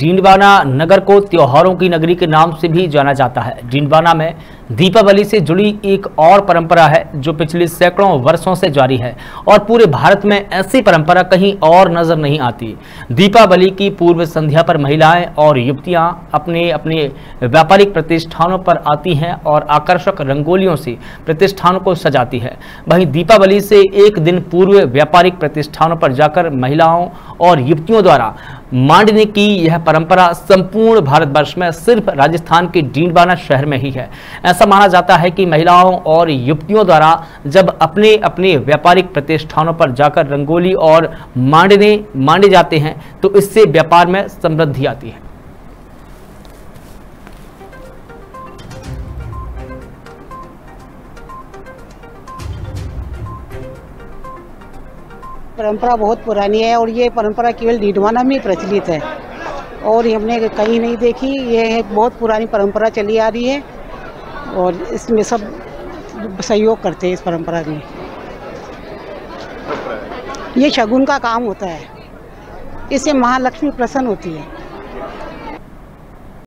डींडवाना नगर को त्योहारों की नगरी के नाम से भी जाना जाता है। डींडवाना में दीपावली से जुड़ी एक और परंपरा है, जो पिछले सैकड़ों वर्षों से जारी है और पूरे भारत में ऐसी परंपरा कहीं और नज़र नहीं आती। दीपावली की पूर्व संध्या पर महिलाएँ और युवतियाँ अपने अपने व्यापारिक प्रतिष्ठानों पर आती हैं और आकर्षक रंगोलियों से प्रतिष्ठानों को सजाती है। वहीं दीपावली से एक दिन पूर्व व्यापारिक प्रतिष्ठानों पर जाकर महिलाओं और युवतियों द्वारा मांडने की यह परंपरा संपूर्ण भारतवर्ष में सिर्फ़ राजस्थान के डींडवाना शहर में ही है। ऐसा माना जाता है कि महिलाओं और युवतियों द्वारा जब अपने अपने व्यापारिक प्रतिष्ठानों पर जाकर रंगोली और मांडने, मांडे जाते हैं तो इससे व्यापार में समृद्धि आती है। परंपरा बहुत पुरानी है और ये परंपरा केवल डीडवाना में प्रचलित है। और हमने कहीं नहीं देखी, ये एक बहुत पुरानी परंपरा चली आ रही है। और इसमें सब सहयोग करते हैं इस परंपरा में। ये शगुन का काम होता है। इससे महालक्ष्मी प्रसन्न होती है।